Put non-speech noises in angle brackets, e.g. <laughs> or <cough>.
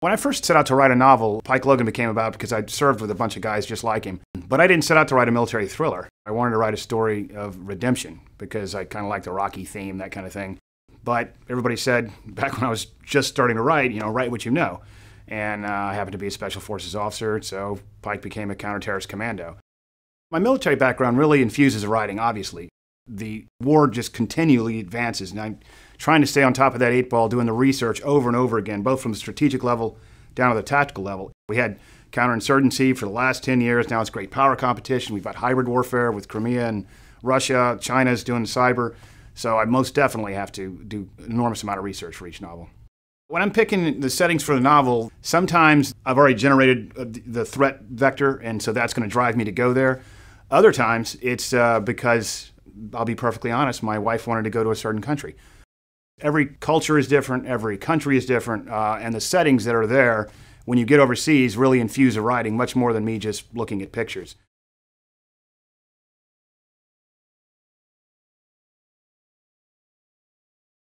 When I first set out to write a novel, Pike Logan became about because I'd served with a bunch of guys just like him. But I didn't set out to write a military thriller. I wanted to write a story of redemption because I kind of liked the Rocky theme, that kind of thing. But everybody said <laughs> back when I was just starting to write, you know, write what you know. And uh, I happened to be a special forces officer, so Pike became a counterterrorist commando. My military background really infuses writing, obviously. The war just continually advances, and I'm trying to stay on top of that eight ball, doing the research over and over again, both from the strategic level down to the tactical level. We had counterinsurgency for the last 10 years. Now it's great power competition. We've got hybrid warfare with Crimea and Russia. China's doing cyber. So I most definitely have to do an enormous amount of research for each novel. When I'm picking the settings for the novel, sometimes I've already generated uh, the threat vector, and so that's going to drive me to go there. Other times, it's uh, because, I'll be perfectly honest, my wife wanted to go to a certain country. Every culture is different, every country is different, uh, and the settings that are there when you get overseas really infuse a writing much more than me just looking at pictures.